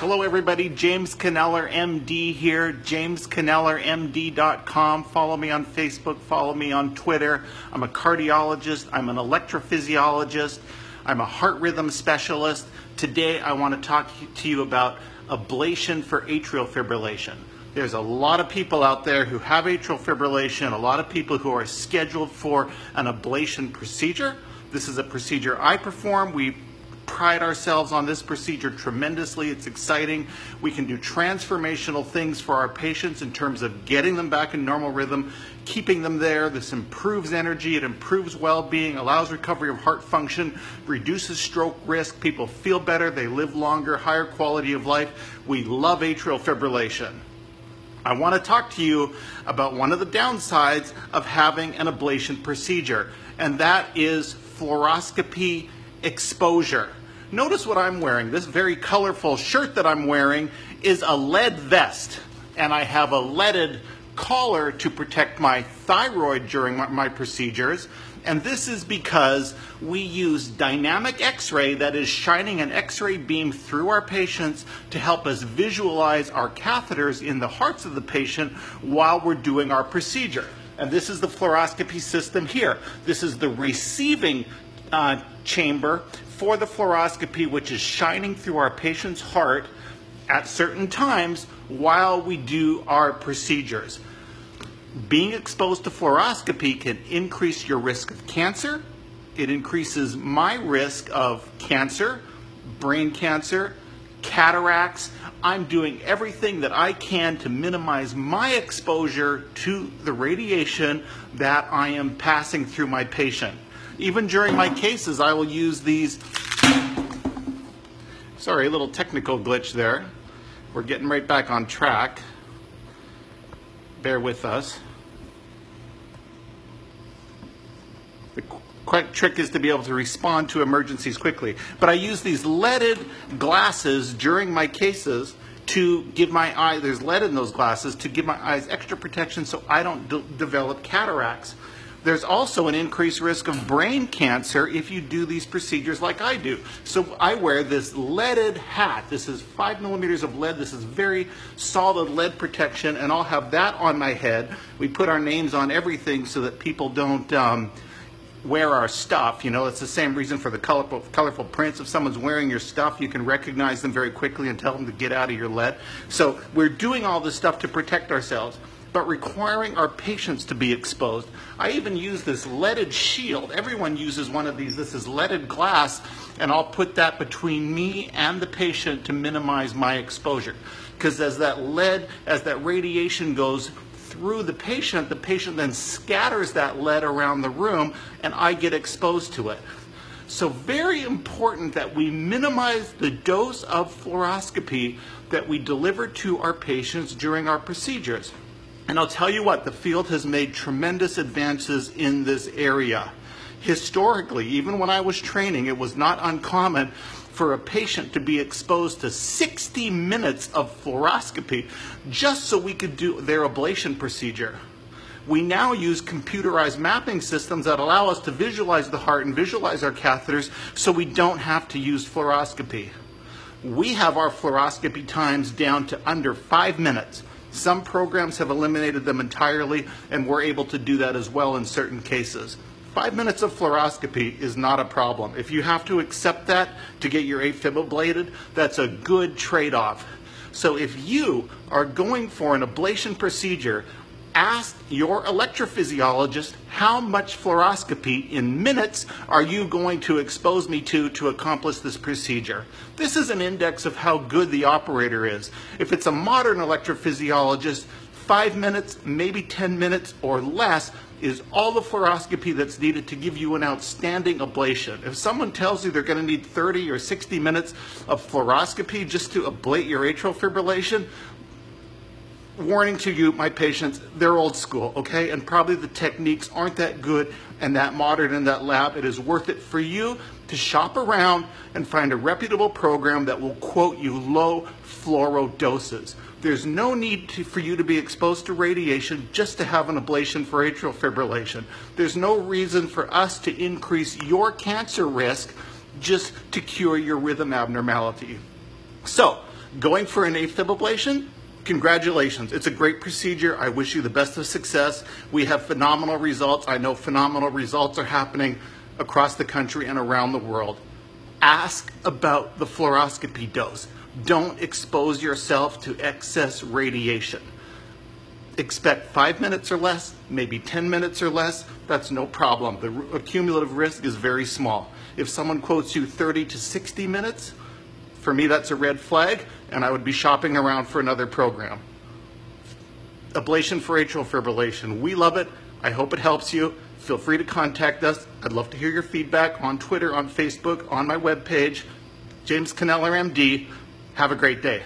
Hello, everybody. James Kneller, MD here. JamesKnellerMD.com. Follow me on Facebook. Follow me on Twitter. I'm a cardiologist. I'm an electrophysiologist. I'm a heart rhythm specialist. Today, I want to talk to you about ablation for atrial fibrillation. There's a lot of people out there who have atrial fibrillation, a lot of people who are scheduled for an ablation procedure. This is a procedure I perform. We pride ourselves on this procedure tremendously. It's exciting. We can do transformational things for our patients in terms of getting them back in normal rhythm, keeping them there. This improves energy, it improves well being, allows recovery of heart function, reduces stroke risk. People feel better, they live longer, higher quality of life. We love atrial fibrillation. I want to talk to you about one of the downsides of having an ablation procedure, and that is fluoroscopy exposure. Notice what I'm wearing. This very colorful shirt that I'm wearing is a lead vest, and I have a leaded collar to protect my thyroid during my, my procedures. And this is because we use dynamic x-ray that is shining an x-ray beam through our patients to help us visualize our catheters in the hearts of the patient while we're doing our procedure. And this is the fluoroscopy system here. This is the receiving uh, chamber for the fluoroscopy, which is shining through our patient's heart at certain times while we do our procedures. Being exposed to fluoroscopy can increase your risk of cancer. It increases my risk of cancer, brain cancer, cataracts. I'm doing everything that I can to minimize my exposure to the radiation that I am passing through my patient. Even during my cases, I will use these. Sorry, a little technical glitch there. We're getting right back on track. Bear with us. The quick trick is to be able to respond to emergencies quickly. But I use these leaded glasses during my cases to give my eye, there's lead in those glasses, to give my eyes extra protection so I don't de develop cataracts. There's also an increased risk of brain cancer if you do these procedures like I do. So I wear this leaded hat. This is five millimeters of lead. This is very solid lead protection, and I'll have that on my head. We put our names on everything so that people don't um, wear our stuff. You know, it's the same reason for the colorful, colorful prints. If someone's wearing your stuff, you can recognize them very quickly and tell them to get out of your lead. So we're doing all this stuff to protect ourselves but requiring our patients to be exposed. I even use this leaded shield. Everyone uses one of these. This is leaded glass, and I'll put that between me and the patient to minimize my exposure. Because as that lead, as that radiation goes through the patient, the patient then scatters that lead around the room, and I get exposed to it. So very important that we minimize the dose of fluoroscopy that we deliver to our patients during our procedures. And I'll tell you what, the field has made tremendous advances in this area. Historically, even when I was training, it was not uncommon for a patient to be exposed to 60 minutes of fluoroscopy just so we could do their ablation procedure. We now use computerized mapping systems that allow us to visualize the heart and visualize our catheters so we don't have to use fluoroscopy. We have our fluoroscopy times down to under five minutes. Some programs have eliminated them entirely, and we're able to do that as well in certain cases. Five minutes of fluoroscopy is not a problem. If you have to accept that to get your AFib ablated, that's a good trade-off. So if you are going for an ablation procedure ask your electrophysiologist how much fluoroscopy in minutes are you going to expose me to to accomplish this procedure. This is an index of how good the operator is. If it's a modern electrophysiologist, five minutes, maybe 10 minutes or less is all the fluoroscopy that's needed to give you an outstanding ablation. If someone tells you they're going to need 30 or 60 minutes of fluoroscopy just to ablate your atrial fibrillation, warning to you, my patients, they're old school, okay? And probably the techniques aren't that good and that modern in that lab. It is worth it for you to shop around and find a reputable program that will quote you low fluoro doses. There's no need to, for you to be exposed to radiation just to have an ablation for atrial fibrillation. There's no reason for us to increase your cancer risk just to cure your rhythm abnormality. So, Going for an AFib ablation? Congratulations. It's a great procedure. I wish you the best of success. We have phenomenal results. I know phenomenal results are happening across the country and around the world. Ask about the fluoroscopy dose. Don't expose yourself to excess radiation expect five minutes or less, maybe 10 minutes or less, that's no problem. The cumulative risk is very small. If someone quotes you 30 to 60 minutes, for me that's a red flag, and I would be shopping around for another program. Ablation for atrial fibrillation. We love it. I hope it helps you. Feel free to contact us. I'd love to hear your feedback on Twitter, on Facebook, on my webpage. James Kneller, MD. Have a great day.